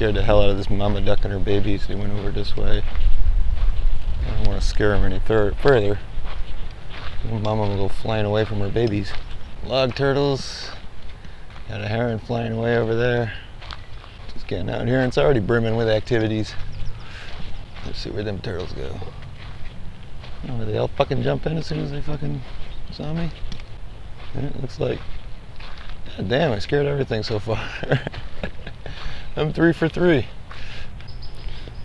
scared the hell out of this mama duck and her babies. They went over this way. I don't want to scare them any fur- further. Mama will go flying away from her babies. Log turtles. Got a heron flying away over there. Just getting out here, and it's already brimming with activities. Let's see where them turtles go. Oh, they all fucking jump in as soon as they fucking saw me? It looks like. God damn, I scared everything so far. I'm three for three.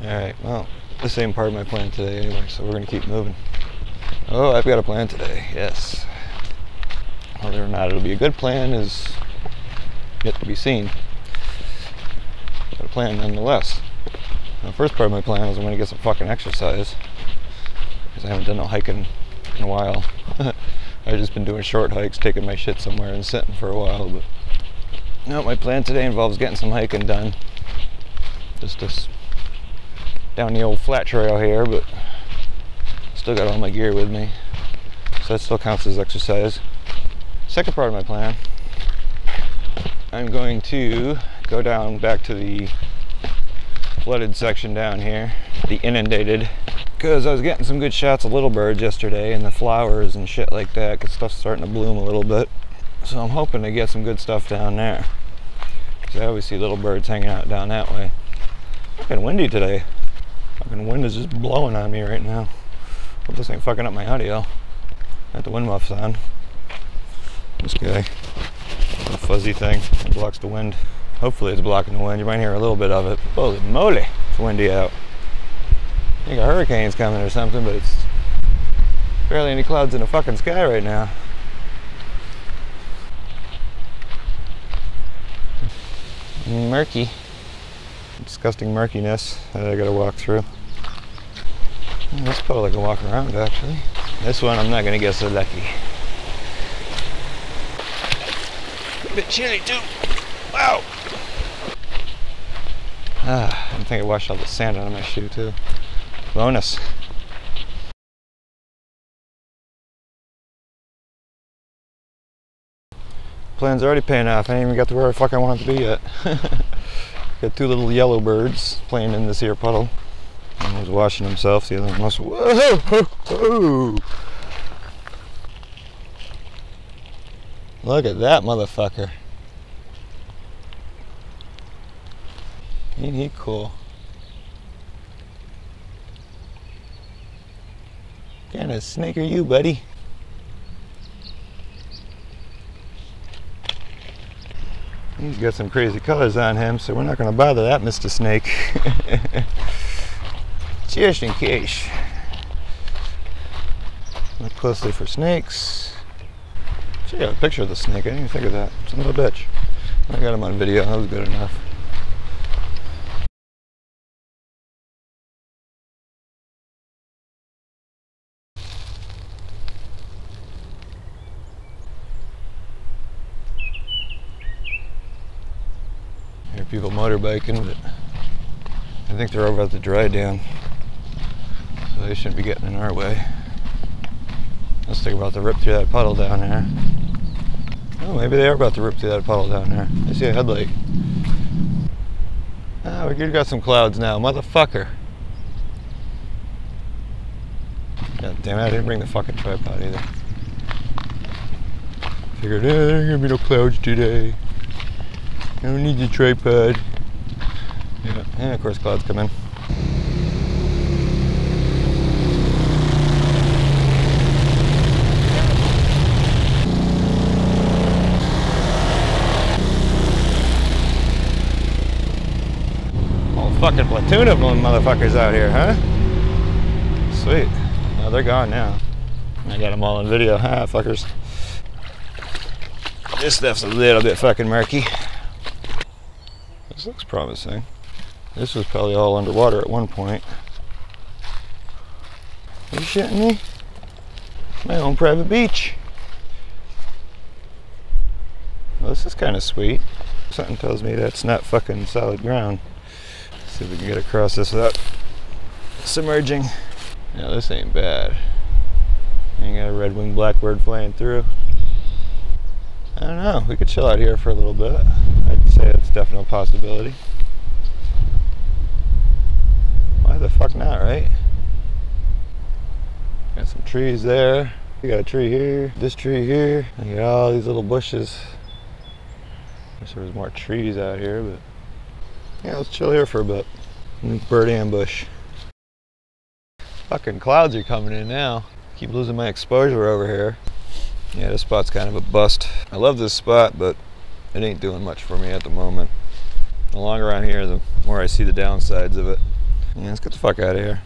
Alright, well, this ain't part of my plan today anyway, so we're gonna keep moving. Oh, I've got a plan today, yes. Whether or not it'll be a good plan is yet to be seen. Got a plan nonetheless. The first part of my plan is I'm gonna get some fucking exercise. Because I haven't done no hiking in a while. I've just been doing short hikes, taking my shit somewhere and sitting for a while, but no, my plan today involves getting some hiking done. Just this down the old flat trail here, but still got all my gear with me. So that still counts as exercise. Second part of my plan, I'm going to go down back to the flooded section down here, the inundated, because I was getting some good shots of little birds yesterday and the flowers and shit like that, because stuff's starting to bloom a little bit. So I'm hoping to get some good stuff down there. Because I always see little birds hanging out down that way. Fucking windy today. Fucking wind is just blowing on me right now. Hope this ain't fucking up my audio. Got the wind muffs on. This guy. Fuzzy thing that blocks the wind. Hopefully it's blocking the wind. You might hear a little bit of it. Holy moly, it's windy out. I think a hurricane's coming or something, but it's barely any clouds in the fucking sky right now. Murky. Disgusting murkiness that I gotta walk through. This puddle I can walk around actually. This one I'm not gonna get so lucky. A bit chilly too. Wow. Ah, I think I washed all the sand out of my shoe too. Bonus. Plan's already paying off. I ain't even got to where I fucking want it to be yet. got two little yellow birds playing in this here puddle. One was washing himself, the other one was. Whoa! Whoa! Look at that motherfucker. Ain't he cool? What kind of snake are you, buddy? He's got some crazy colors on him, so we're not going to bother that Mr. Snake. Just in case. Look closely for snakes. Should have a picture of the snake. I didn't even think of that. It's a little bitch. I got him on video. That was good enough. Hear people but I think they're over at the dry down. So they shouldn't be getting in our way. Let's think about to rip through that puddle down there. Oh, maybe they are about to rip through that puddle down there. I see a headlight. Ah, we got some clouds now, motherfucker. God damn it, I didn't bring the fucking tripod either. Figured, eh, there ain't gonna be no clouds today. I don't need the tripod. Yeah, and of course clouds come in. Whole fucking platoon of them motherfuckers out here, huh? Sweet. No, they're gone now. I got them all in video, huh, fuckers? This stuff's a little bit fucking murky. This looks promising. This was probably all underwater at one point. Are you shitting me? My own private beach. Well, this is kind of sweet. Something tells me that's not fucking solid ground. see if we can get across this without submerging. Now this ain't bad. You got a red-winged blackbird flying through. I don't know. We could chill out here for a little bit. I'd say it's definitely a possibility. The fuck not, right? Got some trees there. You got a tree here, this tree here. You got all these little bushes. Wish there was more trees out here, but yeah, let's chill here for a bit. Bird ambush. Fucking clouds are coming in now. Keep losing my exposure over here. Yeah, this spot's kind of a bust. I love this spot, but it ain't doing much for me at the moment. The longer I'm here, the more I see the downsides of it. Yeah, let's get the fuck out of here.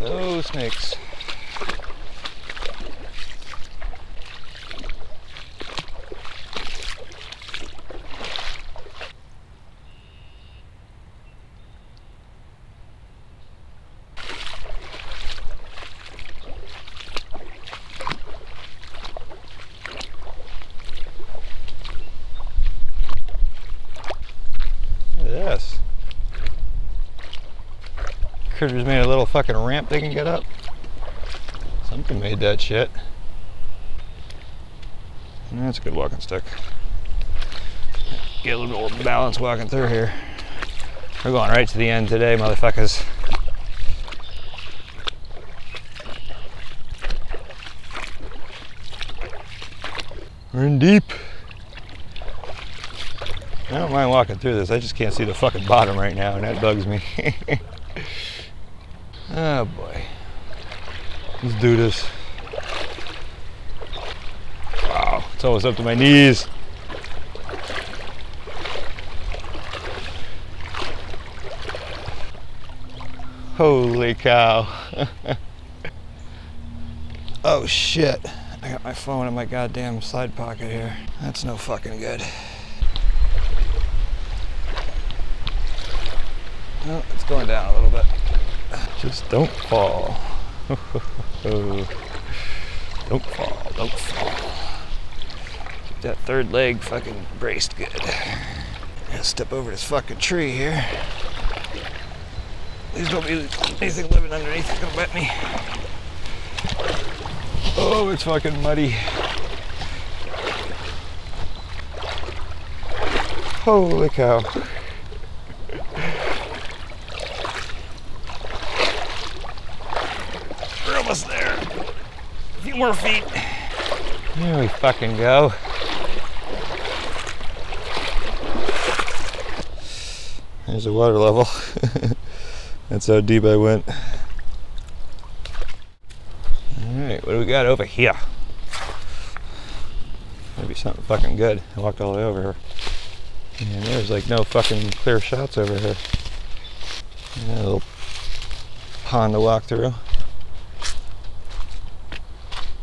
No snakes. Yes. Critters made a little fucking ramp they can get up. Something made that shit. That's a good walking stick. Get a little more balance walking through here. We're going right to the end today, motherfuckers. We're in deep. I don't mind walking through this. I just can't see the fucking bottom right now, and that bugs me. oh boy. Let's do this. Wow, it's almost up to my knees. Holy cow. oh shit. I got my phone in my goddamn side pocket here. That's no fucking good. Oh, it's going down a little bit. Just don't fall. don't fall, don't fall. Keep that third leg fucking braced good. Gonna step over this fucking tree here. Please don't be anything living underneath that's gonna bite me. Oh, it's fucking muddy. Holy cow. We're there. A few more feet. There we fucking go. There's the water level. That's how deep I went. Alright, what do we got over here? Maybe something fucking good. I walked all the way over here. And there's like no fucking clear shots over here. A little pond to walk through.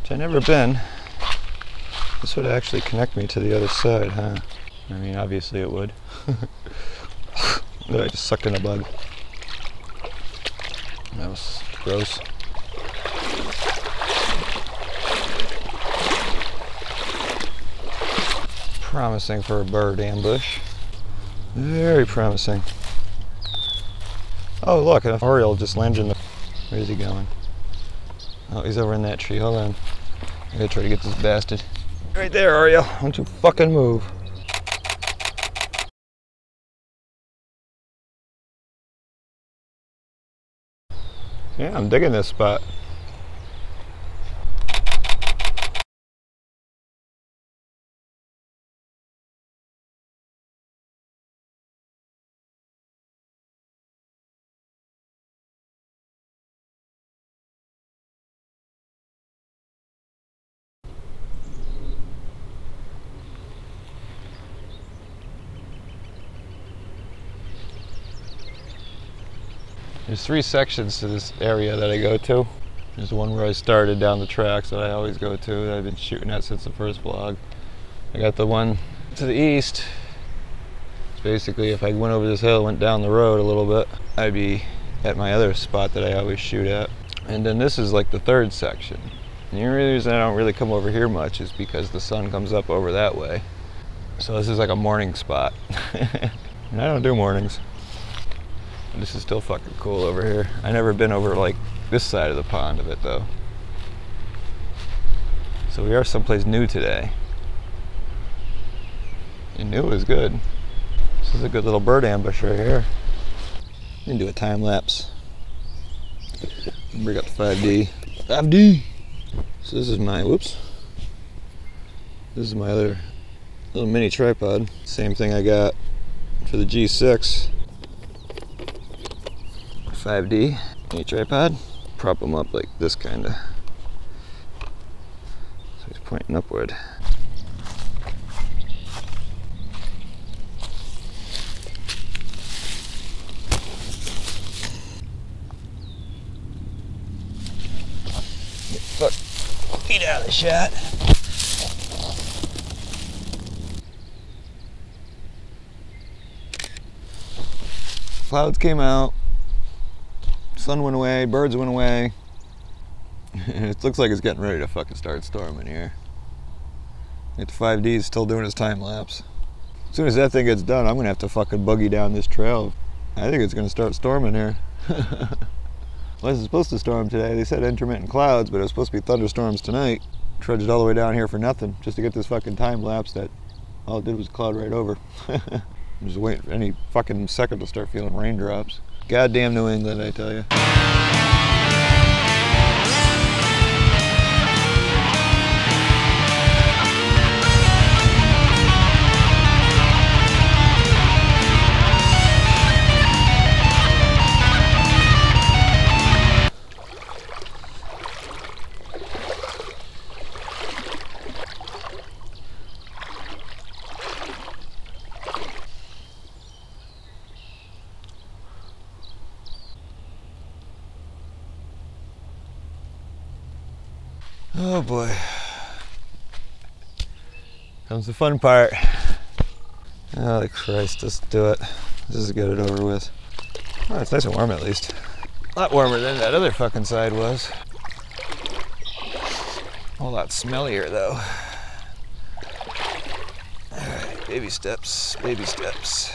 Which I've never been. This would actually connect me to the other side, huh? I mean, obviously it would. I just sucked in a bug. That was gross. Promising for a bird ambush. Very promising. Oh look, an oriole just landed in the... Where is he going? Oh, he's over in that tree. Hold on. I gotta try to get this bastard. Right there. Why don't you fucking move? Yeah, I'm digging this spot. There's three sections to this area that I go to. There's the one where I started down the tracks that I always go to that I've been shooting at since the first vlog. I got the one to the east. It's basically if I went over this hill, went down the road a little bit, I'd be at my other spot that I always shoot at. And then this is like the third section. And the only reason I don't really come over here much is because the sun comes up over that way. So this is like a morning spot. and I don't do mornings. This is still fucking cool over here. I never been over like this side of the pond of it though. So we are someplace new today. And new is good. This is a good little bird ambush right here. We can do a time lapse. Bring up the 5D. 5D! So this is my, whoops. This is my other little mini tripod. Same thing I got for the G6. 5D mini tripod. Prop them up like this kind of. So he's pointing upward. Get Fuck. Get out of the shot. Clouds came out. Sun went away. Birds went away. it looks like it's getting ready to fucking start storming here. Get the 5D is still doing his time lapse. As soon as that thing gets done, I'm gonna have to fucking buggy down this trail. I think it's gonna start storming here. well, it's supposed to storm today. They said intermittent clouds, but it was supposed to be thunderstorms tonight. Trudged all the way down here for nothing, just to get this fucking time lapse that all it did was cloud right over. I'm just waiting for any fucking second to start feeling raindrops. Goddamn New England, I tell you. Oh boy. Comes the fun part. Oh Christ, just do it. Just get it over with. Oh, it's nice and warm at least. A lot warmer than that other fucking side was. A lot smellier though. Alright, baby steps, baby steps.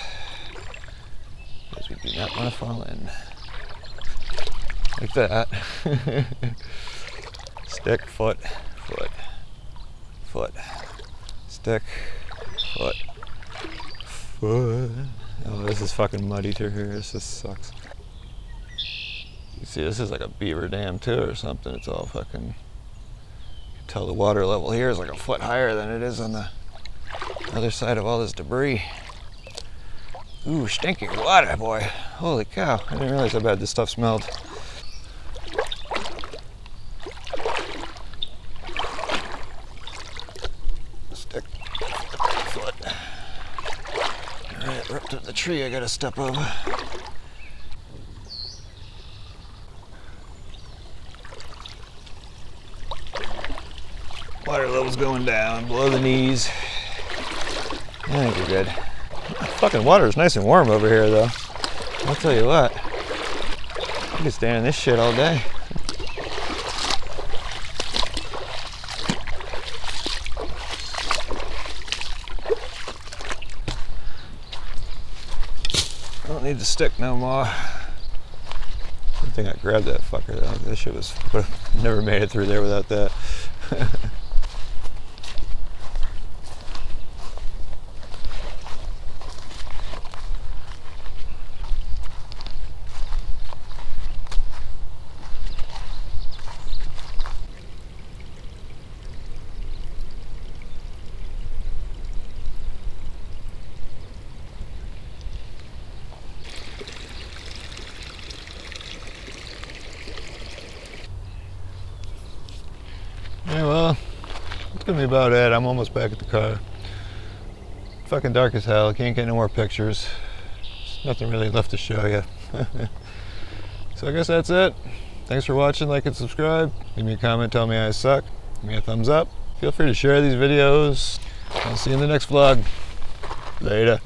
Because we do not want to fall in. Like that. stick, foot, foot, foot, stick, foot, foot. Oh, this is fucking muddy through here. This just sucks. You see, this is like a beaver dam too, or something. It's all fucking. Tell the water level here is like a foot higher than it is on the other side of all this debris. Ooh, stinking water, boy. Holy cow. I didn't realize how bad this stuff smelled. Up the tree I gotta step over. Water level's going down below the knees. I think we're good. Fucking water is nice and warm over here though. I'll tell you what. I could stand in this shit all day. Don't need the stick no more. Good thing I grabbed that fucker. This shit was never made it through there without that. Yeah, well, that's about it. I'm almost back at the car. Fucking dark as hell. Can't get no more pictures. There's nothing really left to show you. so I guess that's it. Thanks for watching. Like and subscribe. Leave me a comment. Tell me I suck. Give me a thumbs up. Feel free to share these videos. I'll see you in the next vlog. Later.